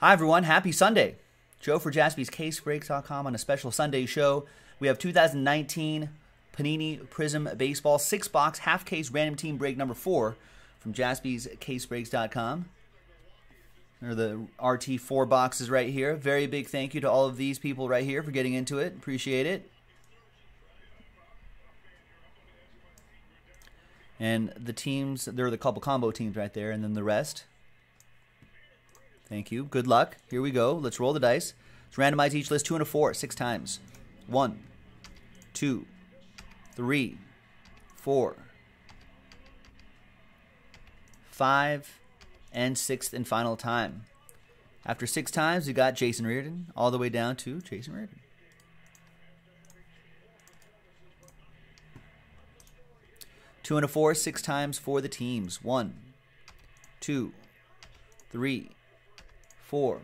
Hi, everyone. Happy Sunday. Joe for jaspyscasebreaks.com on a special Sunday show. We have 2019 Panini Prizm Baseball six box half case random team break number four from jaspyscasebreaks.com. There are the RT4 boxes right here. Very big thank you to all of these people right here for getting into it. Appreciate it. And the teams, there are the couple combo teams right there, and then the rest. Thank you. Good luck. Here we go. Let's roll the dice. Let's randomize each list two and a four, six times. One, two, three, four, five, and sixth and final time. After six times, we got Jason Reardon all the way down to Jason Reardon. Two and a four, six times for the teams. One, two, three, four,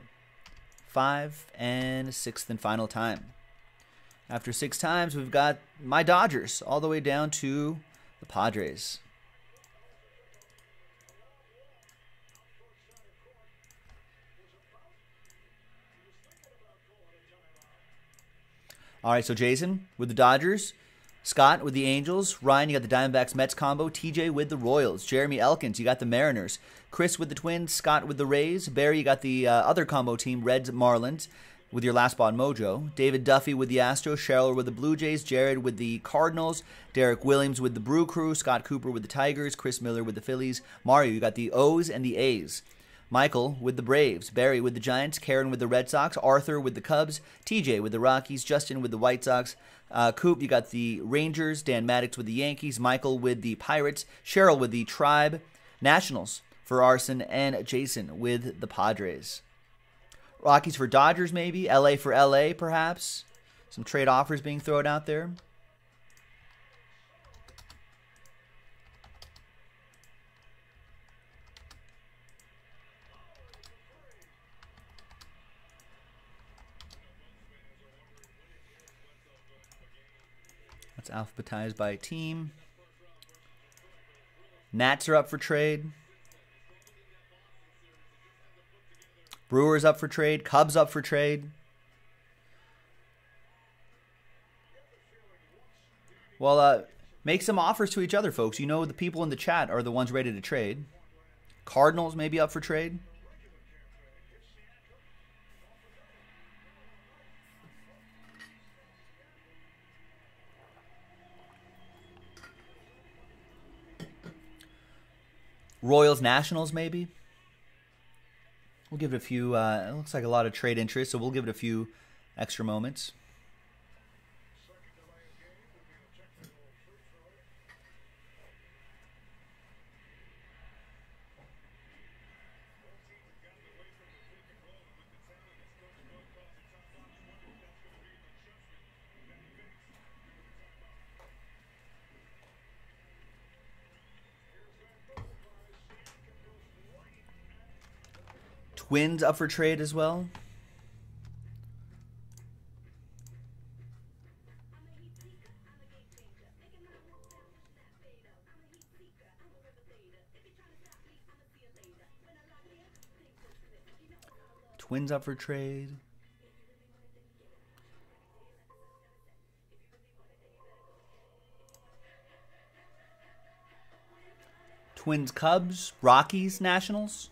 five, and sixth and final time. After six times, we've got my Dodgers all the way down to the Padres. All right, so Jason with the Dodgers, Scott with the Angels, Ryan, you got the Diamondbacks Mets combo, TJ with the Royals, Jeremy Elkins, you got the Mariners, Chris with the Twins, Scott with the Rays, Barry, you got the uh, other combo team, Reds Marlins with your last spot mojo, David Duffy with the Astros, Cheryl with the Blue Jays, Jared with the Cardinals, Derek Williams with the Brew Crew, Scott Cooper with the Tigers, Chris Miller with the Phillies, Mario, you got the O's and the A's. Michael with the Braves, Barry with the Giants, Karen with the Red Sox, Arthur with the Cubs, TJ with the Rockies, Justin with the White Sox, uh, Coop, you got the Rangers, Dan Maddox with the Yankees, Michael with the Pirates, Cheryl with the Tribe, Nationals for Arson, and Jason with the Padres. Rockies for Dodgers, maybe. LA for LA, perhaps. Some trade offers being thrown out there. Alphabetized by team. Nats are up for trade. Brewers up for trade. Cubs up for trade. Well, uh, make some offers to each other, folks. You know the people in the chat are the ones ready to trade. Cardinals may be up for trade. Royals Nationals maybe. We'll give it a few. Uh, it looks like a lot of trade interest, so we'll give it a few extra moments. Twins up for trade as well. Twins up for trade. Twins Cubs, Rockies Nationals.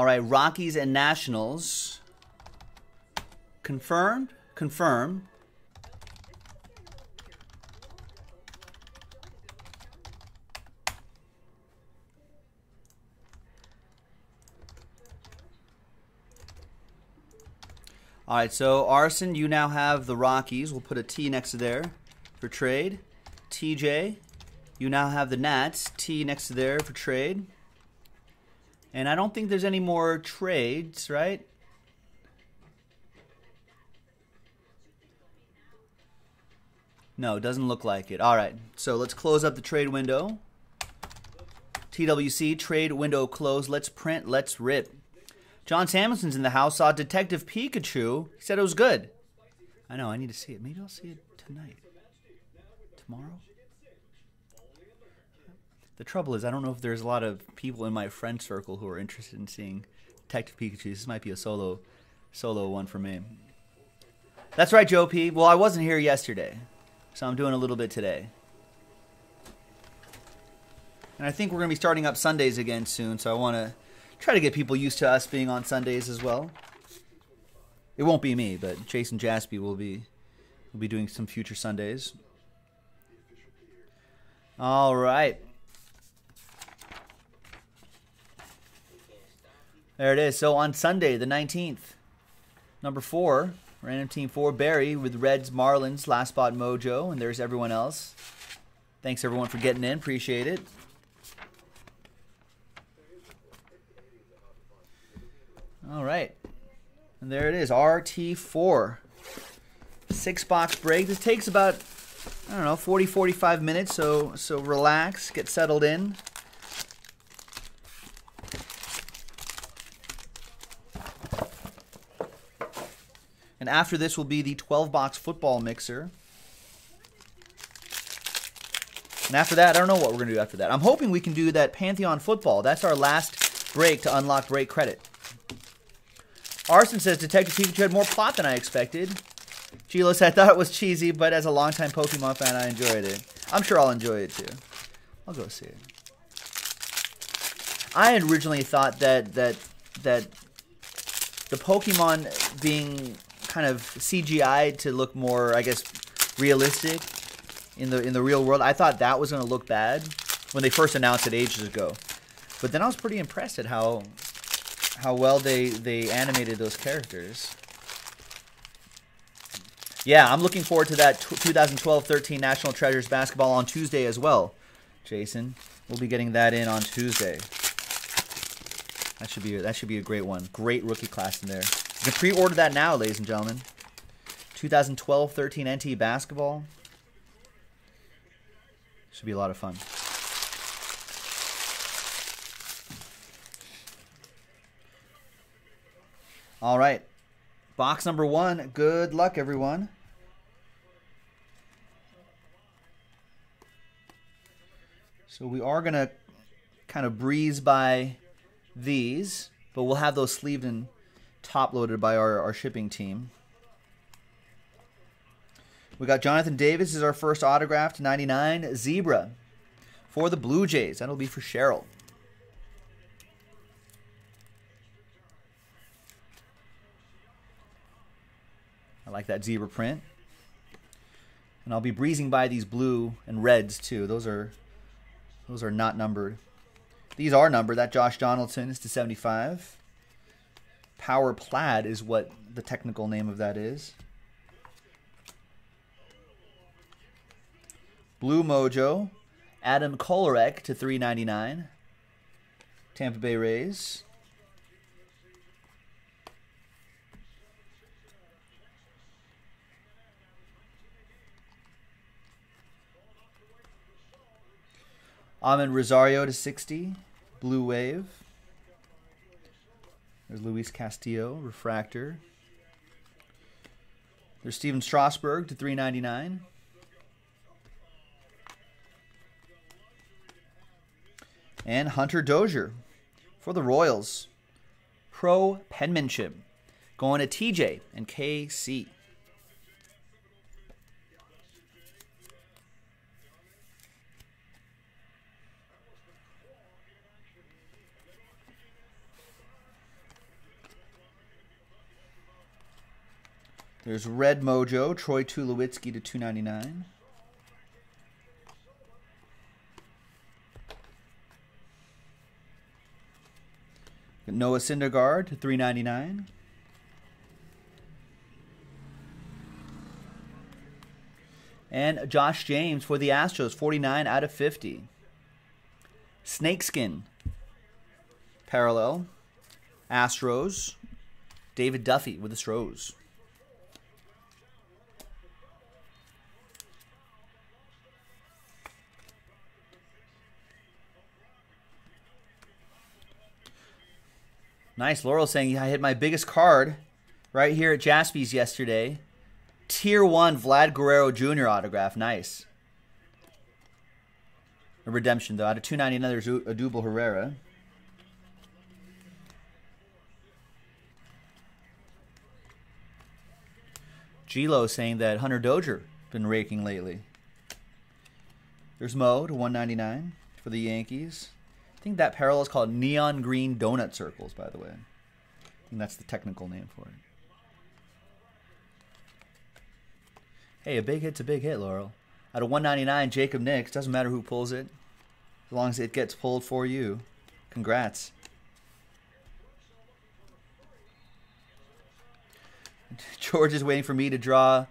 All right, Rockies and Nationals. Confirmed? Confirmed. All right, so Arson, you now have the Rockies. We'll put a T next to there for trade. TJ. You now have the Nats. T next to there for trade. And I don't think there's any more trades, right? No, doesn't look like it. All right, so let's close up the trade window. TWC, trade window closed. Let's print, let's rip. John Samuelson's in the house, saw Detective Pikachu. He said it was good. I know, I need to see it. Maybe I'll see it tonight. Tomorrow? The trouble is, I don't know if there's a lot of people in my friend circle who are interested in seeing Detective Pikachu. This might be a solo, solo one for me. That's right, Joe P. Well, I wasn't here yesterday, so I'm doing a little bit today. And I think we're going to be starting up Sundays again soon, so I want to try to get people used to us being on Sundays as well. It won't be me, but Jason Jaspy will be will be doing some future Sundays. All right. There it is. So on Sunday, the 19th, number four, random team four, Barry with Reds, Marlins, last spot Mojo, and there's everyone else. Thanks everyone for getting in. Appreciate it. All right. And there it is, RT4. Six box break. This takes about, I don't know, 40, 45 minutes, so, so relax, get settled in. After this will be the 12 box football mixer. And after that, I don't know what we're going to do after that. I'm hoping we can do that Pantheon football. That's our last break to unlock break credit. Arson says Detective Pikachu had more plot than I expected. Gilos, I thought it was cheesy, but as a longtime Pokemon fan, I enjoyed it. I'm sure I'll enjoy it too. I'll go see it. I had originally thought that that that the Pokemon being kind of CGI to look more, I guess, realistic in the in the real world. I thought that was going to look bad when they first announced it ages ago. But then I was pretty impressed at how how well they they animated those characters. Yeah, I'm looking forward to that 2012-13 National Treasures basketball on Tuesday as well. Jason, we'll be getting that in on Tuesday. That should be that should be a great one. Great rookie class in there. You can pre-order that now, ladies and gentlemen. 2012-13 NT basketball. Should be a lot of fun. All right. Box number one. Good luck, everyone. So we are going to kind of breeze by these, but we'll have those sleeved and top loaded by our, our shipping team. We got Jonathan Davis is our first autograph to 99. Zebra for the Blue Jays. That'll be for Cheryl. I like that zebra print. And I'll be breezing by these blue and reds too. Those are those are not numbered. These are numbered. That Josh Donaldson is to 75. Power Plaid is what the technical name of that is. Blue Mojo, Adam Kolarek to 399. Tampa Bay Rays. Amed Rosario to 60. Blue Wave. There's Luis Castillo, Refractor. There's Stephen Strasburg to 399. And Hunter Dozier for the Royals. Pro penmanship. Going to TJ and KC. There's Red Mojo, Troy Tulowitzki to 299. Noah Syndergaard to 399. And Josh James for the Astros, 49 out of 50. Snakeskin. Parallel. Astros. David Duffy with the Stros. Nice. Laurel saying I hit my biggest card right here at Jaspy's yesterday. Tier 1 Vlad Guerrero Jr. autograph. Nice. A redemption, though. Out of 299, there's Odubel Herrera. Gilo saying that Hunter Dozier been raking lately. There's Mo to 199 for the Yankees. I think that parallel is called neon green donut circles, by the way. And that's the technical name for it. Hey, a big hit's a big hit, Laurel. Out of 199, Jacob Nix. Doesn't matter who pulls it, as long as it gets pulled for you. Congrats. George is waiting for me to draw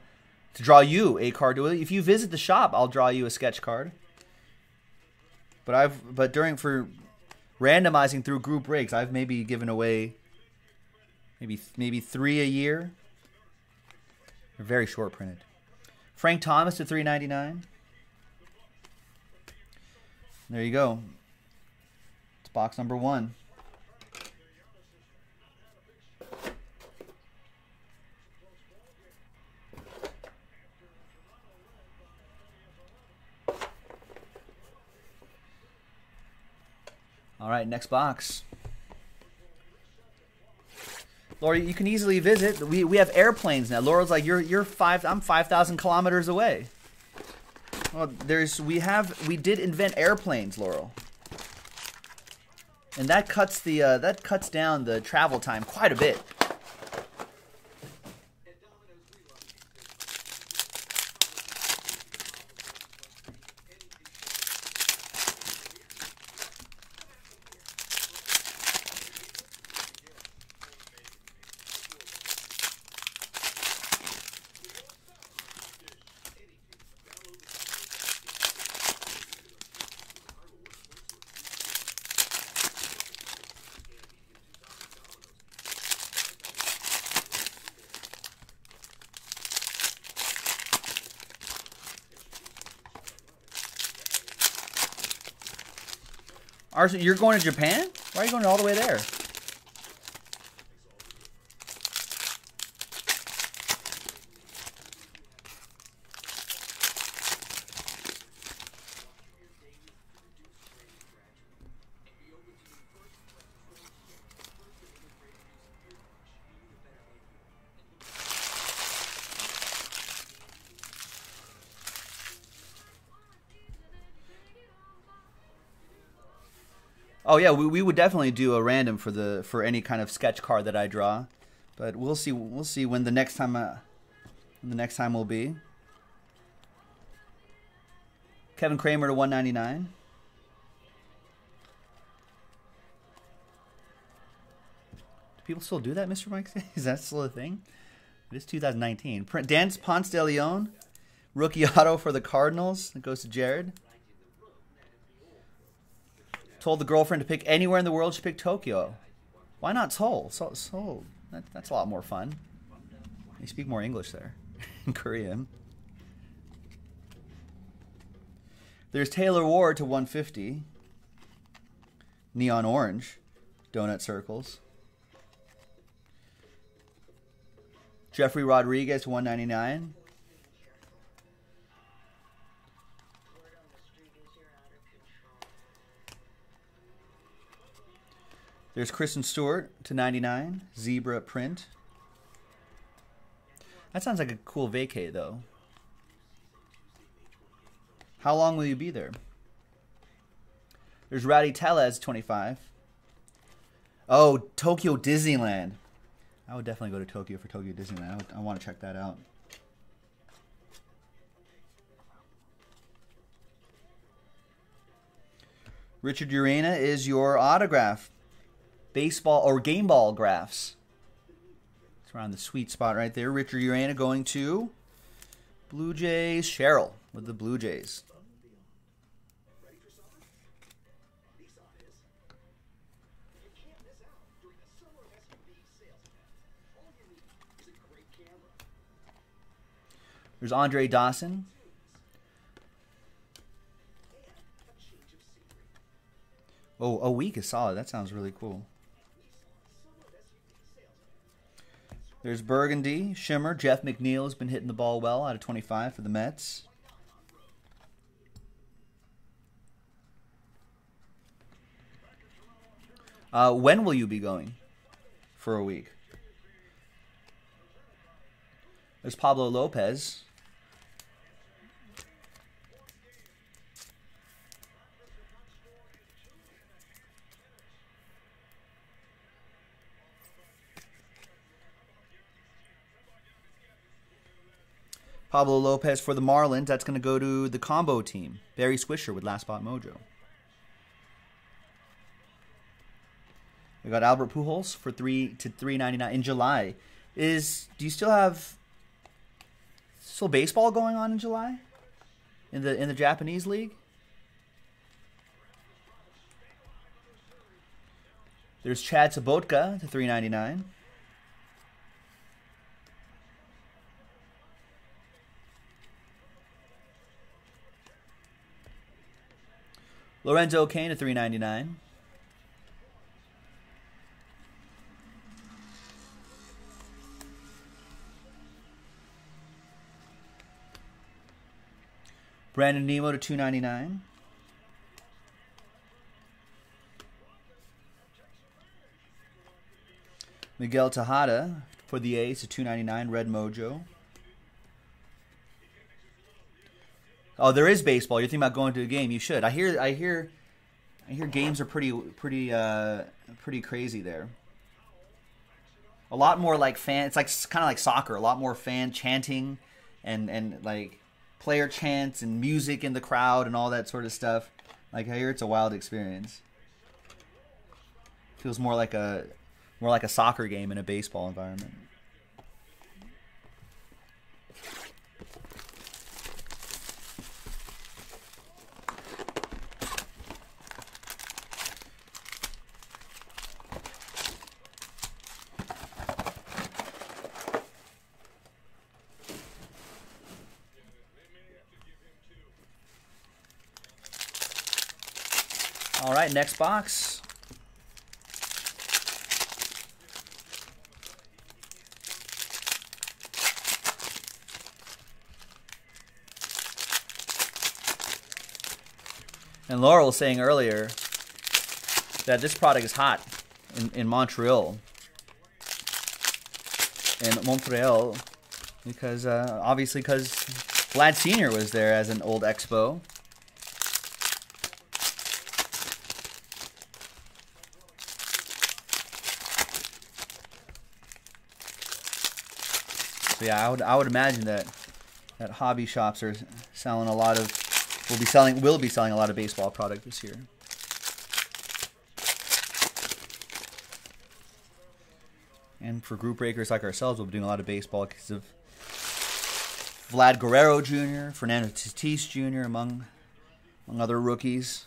to draw you a card. If you visit the shop, I'll draw you a sketch card. But I've but during for randomizing through group breaks, I've maybe given away maybe maybe three a year. They're very short printed. Frank Thomas to three ninety nine. There you go. It's box number one. Right, next box. Laura, you can easily visit. We, we have airplanes now. Laura's like, you're you're five. I'm five thousand kilometers away. Well, there's we have we did invent airplanes, Laurel, and that cuts the uh, that cuts down the travel time quite a bit. Arson, you're going to Japan? Why are you going all the way there? Oh yeah, we, we would definitely do a random for the for any kind of sketch card that I draw, but we'll see we'll see when the next time uh, the next time will be. Kevin Kramer to 199. Do people still do that, Mr. Mike? Is that still a thing? It is 2019. Dance Ponce de Leon, rookie auto for the Cardinals. It goes to Jared. Told the girlfriend to pick anywhere in the world. She picked Tokyo. Why not Seoul? Seoul, Seoul. That, that's a lot more fun. They speak more English there in Korean. There's Taylor Ward to 150. Neon orange. Donut circles. Jefry Rodriguez to 199. There's Christin Stewart to 99, zebra print. That sounds like a cool vacay, though. How long will you be there? There's Rowdy Tellez, 25. Oh, Tokyo Disneyland. I would definitely go to Tokyo for Tokyo Disneyland. I, would, I want to check that out. Richard Urena is your autograph baseball or game ball graphs. It's around the sweet spot right there. Richard Urena going to Blue Jays, Cheryl with the Blue Jays. There's Andre Dawson. Oh, a week is solid. That sounds really cool. There's Burgundy, Shimmer. Jeff McNeil has been hitting the ball well out of 25 for the Mets. Uh, when will you be going for a week? There's Pablo Lopez. Pablo Lopez for the Marlins. That's going to go to the combo team. Barry Swisher with Last Spot Mojo. We got Albert Pujols for three to three ninety nine in July. Is do you still have still baseball going on in July in the in the Japanese league? There's Chad Sobotka to three ninety nine. Lorenzo Cain at 399. Brandon Nimmo to 299. Miguel Tejada for the A's to 299 Red Mojo. Oh, there is baseball. You're thinking about going to a game. You should. I hear. I hear. I hear games are pretty, pretty, uh, pretty crazy there. A lot more like fan. It's like kind of like soccer. A lot more fan chanting, and and like player chants and music in the crowd and all that sort of stuff. Like I hear it's a wild experience. Feels more like a more like a soccer game in a baseball environment. All right, next box. And Laurel was saying earlier that this product is hot in, in Montreal. In Montreal, because uh, obviously because Vlad Senior was there as an old expo. So yeah, I would I would imagine that that hobby shops are selling a lot of will be selling will be selling a lot of baseball product this year. And for group breakers like ourselves, we'll be doing a lot of baseball because of Vlad Guerrero Jr., Fernando Tatis Jr., among among other rookies.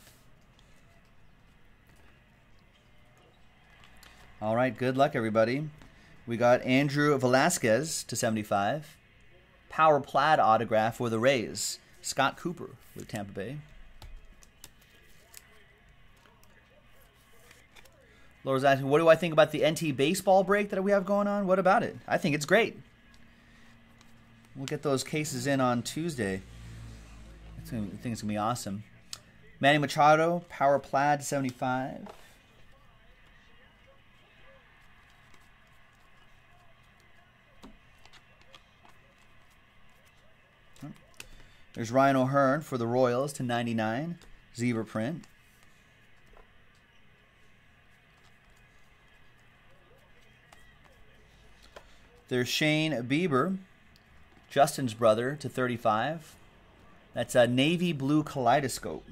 All right, good luck, everybody. We got Andrew Velazquez to 75. Power plaid autograph for the Rays. Scott Cooper with Tampa Bay. Laura's asking, what do I think about the NT baseball break that we have going on? What about it? I think it's great. We'll get those cases in on Tuesday. I think it's going to be awesome. Manny Machado, Power Plaid 75. There's Ryan O'Hearn for the Royals to 99, zebra print. There's Shane Bieber, Justin's brother, to 35. That's a navy blue kaleidoscope.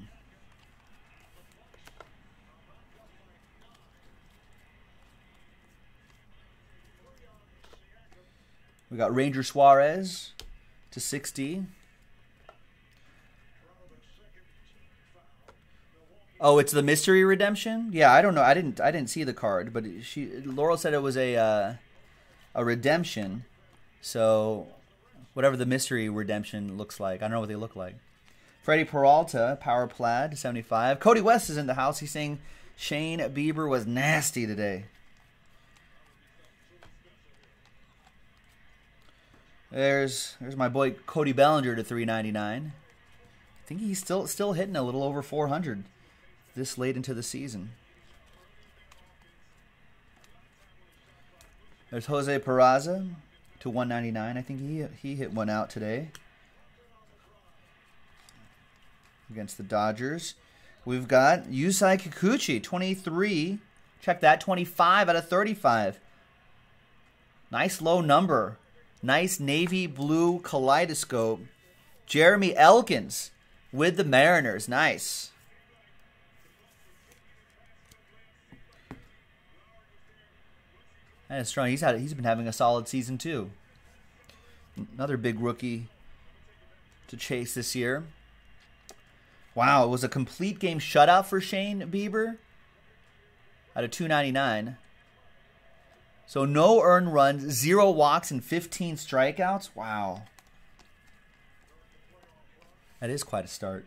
We got Ranger Suarez to 60. Oh, it's the mystery redemption. Yeah, I don't know. I didn't. I didn't see the card, but she Laurel said it was a uh, a redemption. So, whatever the mystery redemption looks like, I don't know what they look like. Freddy Peralta, Power Plaid, 75. Cody West is in the house. He's saying Shane Bieber was nasty today. There's there's my boy Cody Bellinger to 399. I think he's still still hitting a little over 400 this late into the season. There's Jose Peraza to 199. I think he he hit one out today against the Dodgers. We've got Yusei Kikuchi, 23. Check that, 25 out of 35. Nice low number. Nice navy blue kaleidoscope. Jeremy Elkins with the Mariners. Nice. That is strong. He's had he's been having a solid season too. Another big rookie to chase this year. Wow, it was a complete game shutout for Shane Bieber out of 299. So no earned runs, zero walks, and 15 strikeouts. Wow. That is quite a start.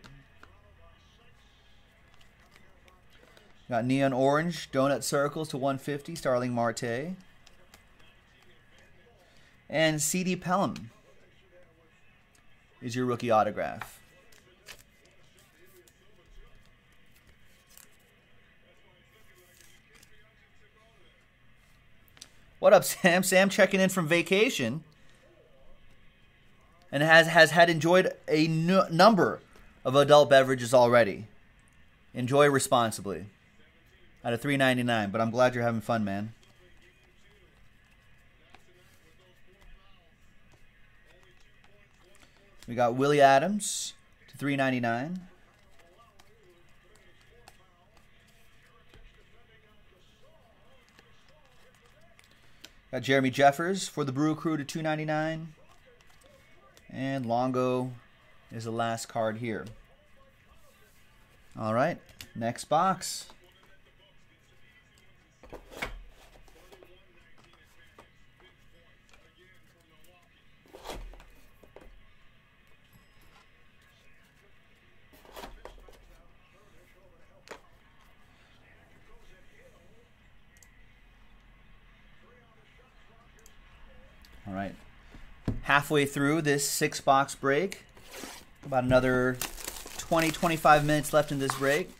Got Neon Orange, Donut Circles to 150, Starling Marte. And CD Pelham is your rookie autograph. What up, Sam? Sam checking in from vacation and has has had enjoyed a number of adult beverages already. Enjoy responsibly. Out of 3.99, but I'm glad you're having fun, man. We got Willy Adames to 3.99. Got Jeremy Jeffress for the Brew Crew to 299. And Longo is the last card here. All right, next box. Right. Halfway through this six box break. About another 20, 25 minutes left in this break.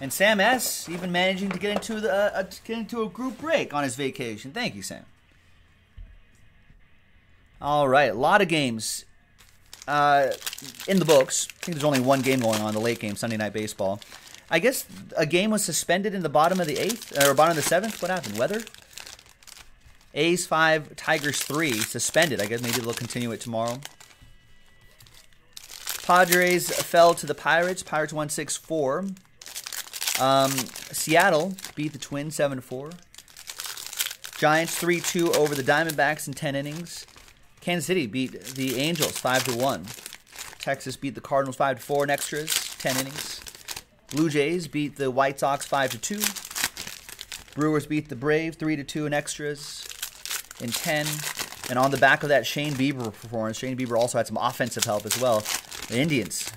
And Sam S. even managing to get into the uh, get into a group break on his vacation. Thank you, Sam. All right, a lot of games uh, in the books. I think there's only one game going on, the late game, Sunday Night Baseball. I guess a game was suspended in the bottom of the eighth or bottom of the seventh. What happened? Weather. A's five, Tigers three, suspended. I guess maybe they'll continue it tomorrow. Padres fell to the Pirates. Pirates won six four. Um, Seattle beat the Twins seven four. Giants three two over the Diamondbacks in ten innings. Kansas City beat the Angels five to one. Texas beat the Cardinals five to four in extras, ten innings. Blue Jays beat the White Sox 5 to 2. Brewers beat the Braves 3 to 2 in extras in 10. And on the back of that Shane Bieber performance, Shane Bieber also had some offensive help as well. The Indians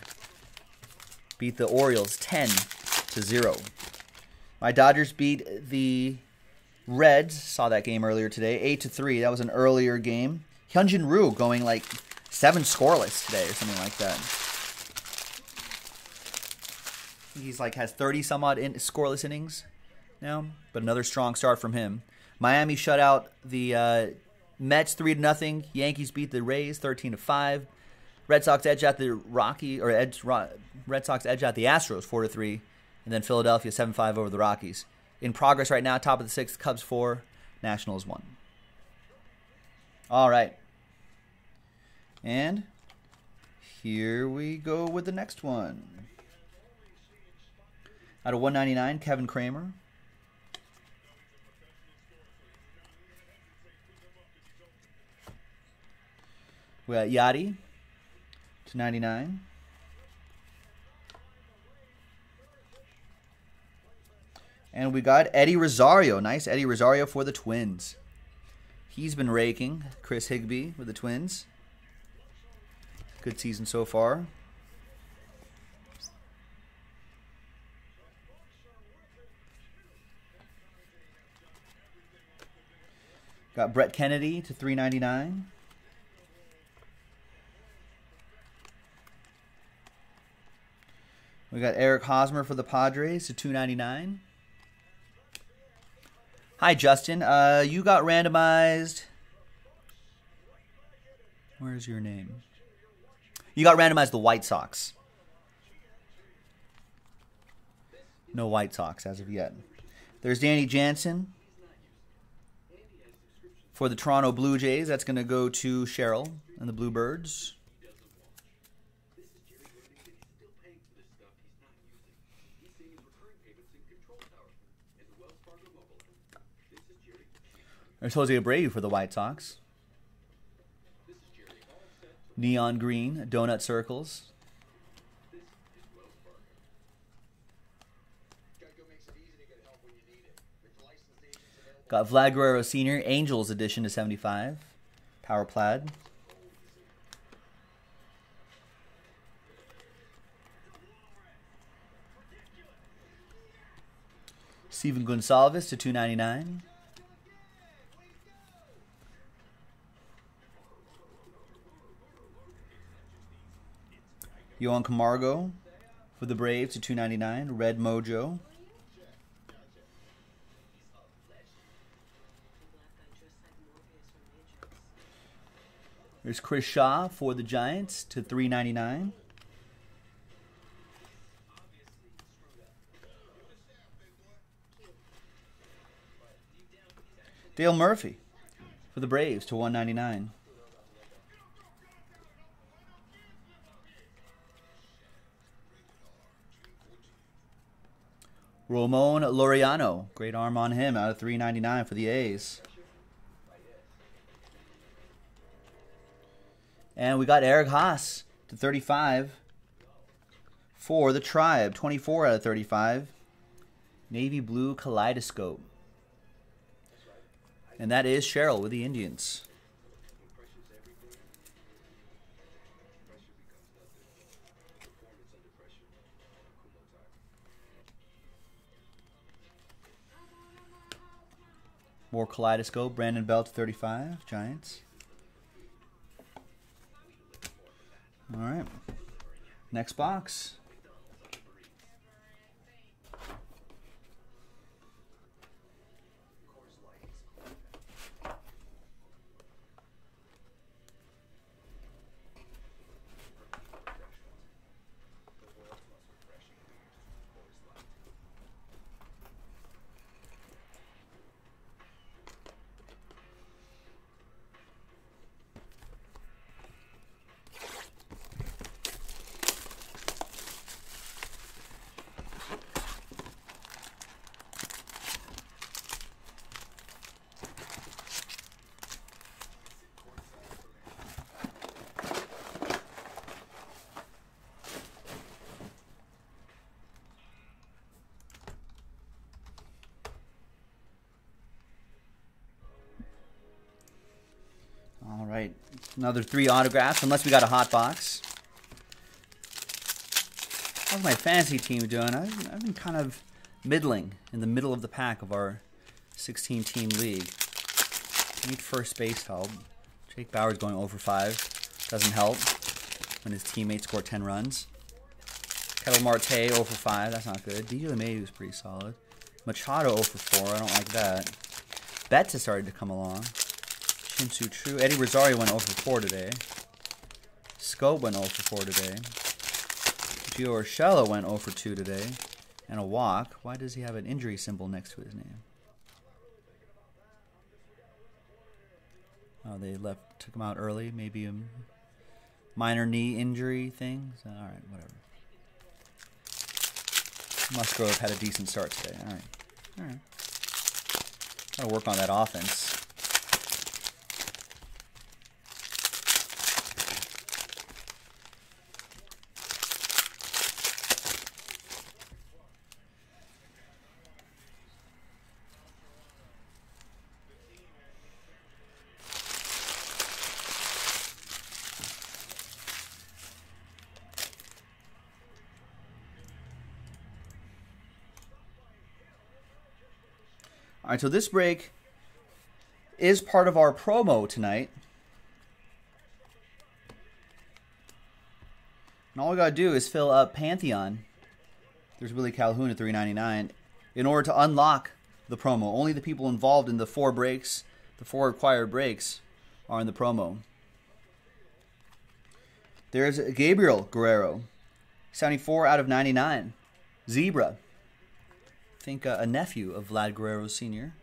beat the Orioles 10 to 0. My Dodgers beat the Reds, saw that game earlier today, 8 to 3. That was an earlier game. Hyunjin Ryu going like 7 scoreless today or something like that. He's like has 30 some odd in, scoreless innings now, but another strong start from him. Miami shut out the uh, Mets three to nothing. Yankees beat the Rays 13 to five. Red Sox edge out the Rocky or edge Red Sox edge out the Astros four to three, and then Philadelphia seven five over the Rockies. In progress right now, top of the sixth, Cubs four, Nationals one. All right, and here we go with the next one. Out of 199, Kevin Kramer. We got Yachty to 99. And we got Eddie Rosario. Nice Eddie Rosario for the Twins. He's been raking. Chris Higby with the Twins. Good season so far. Got Brett Kennedy to 399. We got Eric Hosmer for the Padres to 299. Hi, Justin. Uh, you got randomized. Where's your name? You got randomized the White Sox. No White Sox as of yet. There's Danny Jansen for the Toronto Blue Jays. That's going to go to Cheryl and the Bluebirds. There's Jose Abreu for the White Sox. Neon green, donut circles. Got Vlad Guerrero Sr., Angels edition to 75. Power plaid. Stephen Gonsalves to 299. Johan Camargo for the Braves to 299. Red Mojo. There's Chris Shaw for the Giants to 399. Dale Murphy for the Braves to 199. Ramon Laureano, great arm on him out of 399 for the A's. And we got Eric Haase to 35 for the Tribe, 24 out of 35. Navy blue kaleidoscope. And that is Cheryl with the Indians. More kaleidoscope. Brandon Belt 35. Giants. All right. Next box. All right, another three autographs, unless we got a hot box. How's my fantasy team doing? I've, I've been kind of middling in the middle of the pack of our 16 team league. Need first base help. Jake Bauers going over 5. Doesn't help when his teammates score 10 runs. Ketel Marte 0 for 5. That's not good. DJ LeMahieu is pretty solid. Machado 0 for 4. I don't like that. Betts has started to come along. Shin-Soo Choo. Eddie Rosario went 0 for 4 today. Schoop went 0 for 4 today. Gio Urshela went 0 for 2 today. And a walk. Why does he have an injury symbol next to his name? Oh, they left, took him out early. Maybe a minor knee injury thing. So, all right, whatever. Musgrove had a decent start today. All right, all right. Gotta work on that offense. Right, so this break is part of our promo tonight. And all we gotta do is fill up Pantheon. There's Willie Calhoun at 3.99 in order to unlock the promo. Only the people involved in the four breaks, the four required breaks, are in the promo. There's Gabriel Guerrero, 74 out of 99. Zebra. Think uh, a nephew of Vlad Guerrero Sr.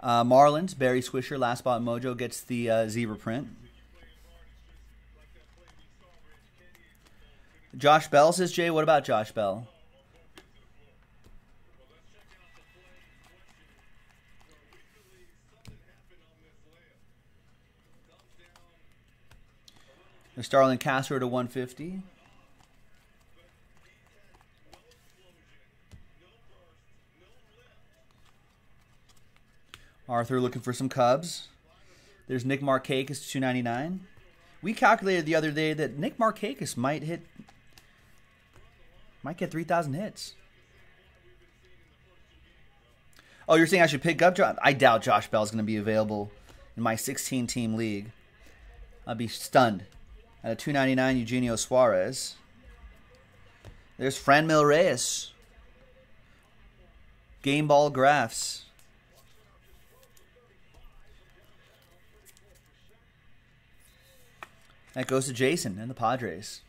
Uh, Marlins, Barry Swisher, Last Spot Mojo gets the uh, zebra print. Josh Bell says, Jay, what about Josh Bell? Starlin Castro to 150. Arthur looking for some Cubs. There's Nick Markakis, 299. We calculated the other day that Nick Markakis might hit, might get 3,000 hits. Oh, you're saying I should pick up Josh? I doubt Josh Bell's going to be available in my 16 team league. I'd be stunned. At a 299, Eugenio Suarez. There's Fran Franmil Reyes. Game ball graphs. That goes to Jason and the Padres.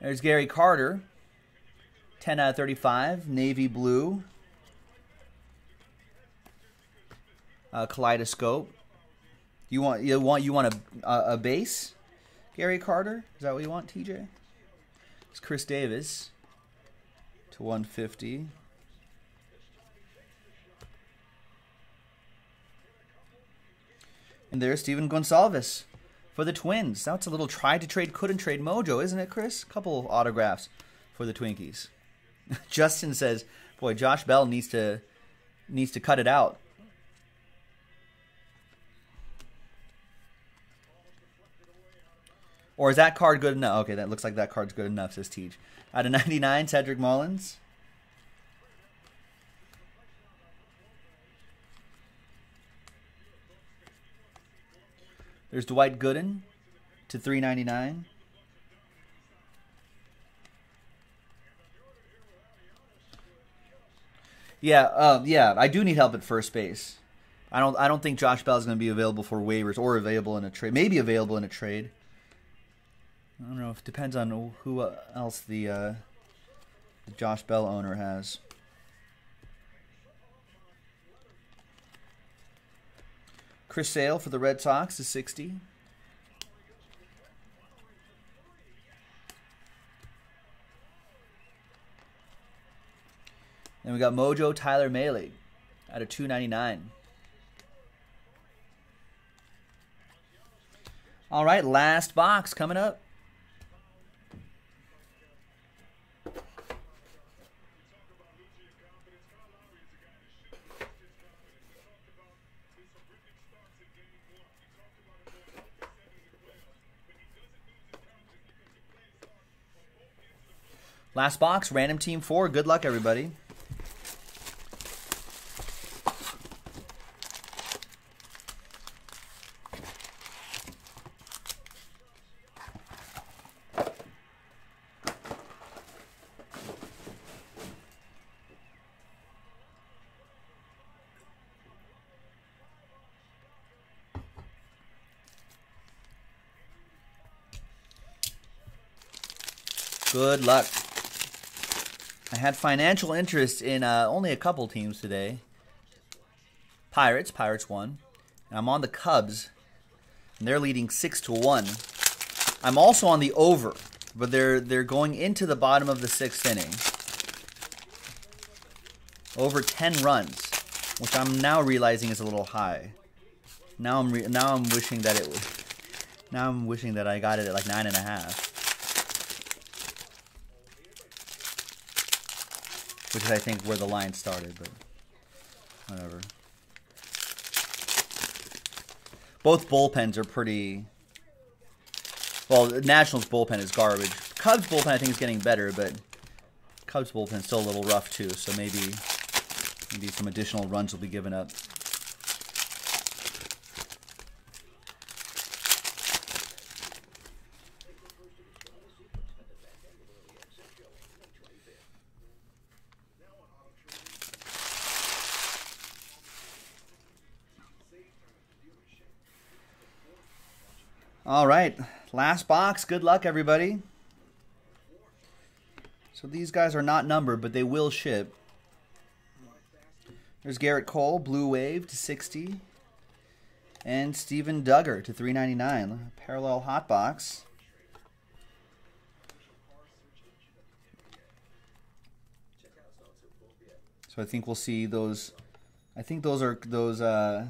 There's Gary Carter. 10 out of 35. Navy blue. Uh, kaleidoscope. You want you want you want a, a, base, Gary Carter? Is that what you want, TJ? It's Chris Davis to 150. And there's Stephen Gonsalves for the Twins. That's a little try to trade, couldn't trade mojo, isn't it, Chris? Couple autographs for the Twinkies. Justin says, "Boy, Josh Bell needs to needs to cut it out." Or is that card good enough? Okay, that looks like that card's good enough, says Teach. Out of 99, Cedric Mullins. There's Dwight Gooden to 399. Yeah, uh, yeah, I do need help at first base. I don't I don't think Josh Bell is going to be available for waivers or available in a trade. Maybe available in a trade. I don't know. If it depends on who else the, uh, the Josh Bell owner has. Chris Sale for the Red Sox is 60. Then we got Mojo Tyler Mahle out of 299. All right, last box coming up. Last box, random team four. Good luck, everybody. Good luck. I had financial interest in uh, only a couple teams today. Pirates, Pirates won. And I'm on the Cubs, and they're leading six to one. I'm also on the over, but they're they're going into the bottom of the sixth inning. Over ten runs, which I'm now realizing is a little high. Now I'm now I'm wishing that it was. Now I'm wishing that I got it at like nine and a half. Which is I think where the line started, but whatever. Both bullpens are pretty. Well, Nationals bullpen is garbage. Cubs bullpen I think is getting better, but Cubs bullpen is still a little rough too. So maybe maybe some additional runs will be given up. All right, last box. Good luck, everybody. So these guys are not numbered, but they will ship. There's Gerrit Cole, Blue Wave to 60. And Steven Duggar to 399. Parallel hot box. So I think we'll see those I think those are those uh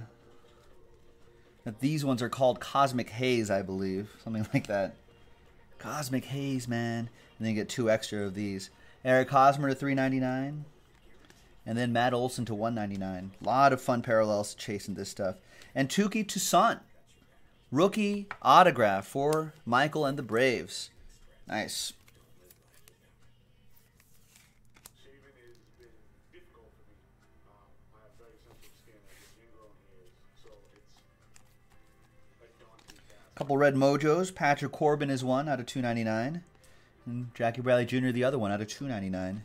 that these ones are called Cosmic Haze, I believe. Something like that. Cosmic Haze, man. And then you get two extra of these. Eric Hosmer to 399 And then Matt Olson to 199 A lot of fun parallels chasing this stuff. And Touki Toussaint. Rookie autograph for Michael and the Braves. Nice. Couple red mojos. Patrick Corbin is one out of 299. And Jackie Bradley Jr. the other one out of 299.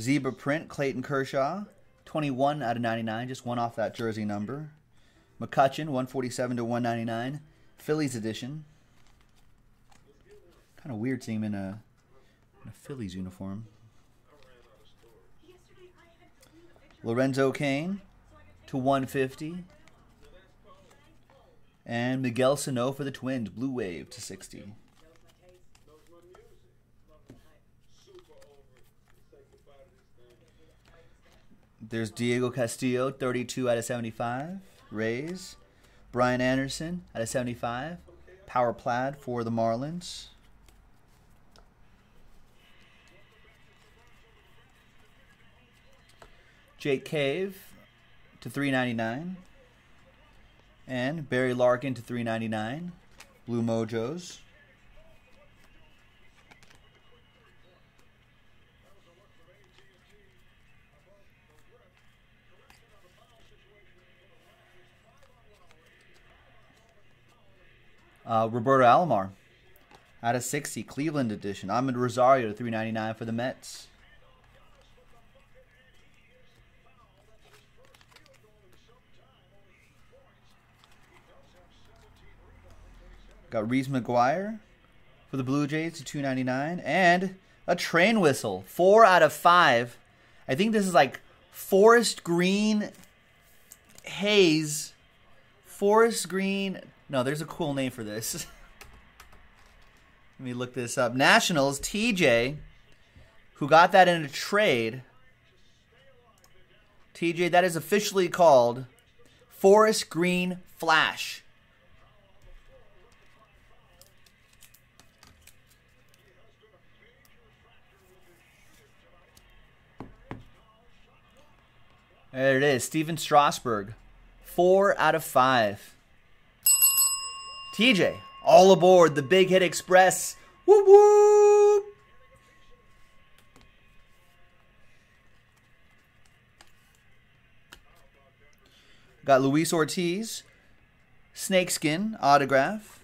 Zebra print, Clayton Kershaw. 21 out of 99, just one off that jersey number. McCutchen, 147 to 199. Phillies edition. Kind of weird seeing him in a, in a Phillies uniform. Lorenzo Cain to 150. And Miguel Sano for the Twins, Blue Wave to 60. There's Diego Castillo, 32 out of 75. Rays. Brian Anderson out of 75. Power Plaid for the Marlins. Jake Cave to 399 and Barry Larkin to 399 Blue Mojos. Uh, Roberto Alomar out of 60, Cleveland edition. Amed Rosario to 399 for the Mets. Got Reese McGuire for the Blue Jays to 299 and a train whistle. 4 out of 5. I think this is like forest green haze. Forest green. No, there's a cool name for this. Let me look this up. Nationals, TJ, who got that in a trade. TJ, that is officially called Forest Green Flash. There it is. Stephen Strasburg. Four out of five. TJ, all aboard the Big Hit Express. Whoop. Got Luis Ortiz, snakeskin autograph.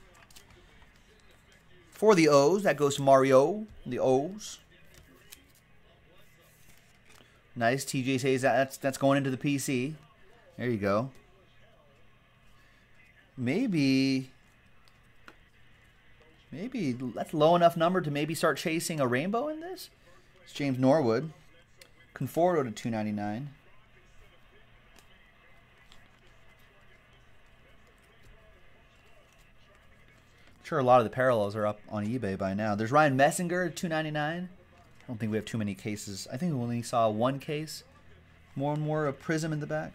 For the O's, that goes to Mario, the O's. Nice. TJ says that's that's going into the PC. There you go. Maybe maybe that's low enough number to maybe start chasing a rainbow in this. It's James Norwood. Conforto to 299. I'm sure a lot of the parallels are up on eBay by now. There's Ryan Messinger, 299 don't think we have too many cases. I think we only saw one case. More and more a Prizm in the back.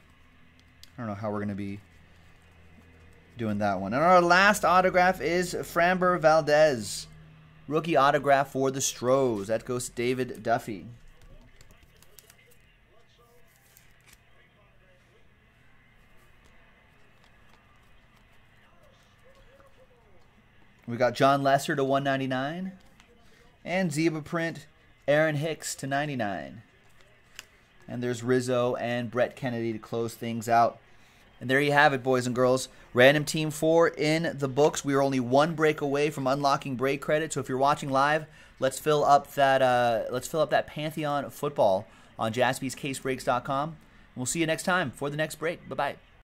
I don't know how we're going to be doing that one. And our last autograph is Framber Valdez. Rookie autograph for the Stros. That goes David Duffy. We got Jon Lester to 199. And Zebra print Aaron Hicks to 99. And there's Rizzo and Brett Kennedy to close things out. And there you have it, boys and girls. Random Team 4 in the books. We are only one break away from unlocking break credit. So if you're watching live, let's fill up that uh, let's fill up that Pantheon football on jaspyscasebreaks.com. We'll see you next time for the next break. Bye-bye.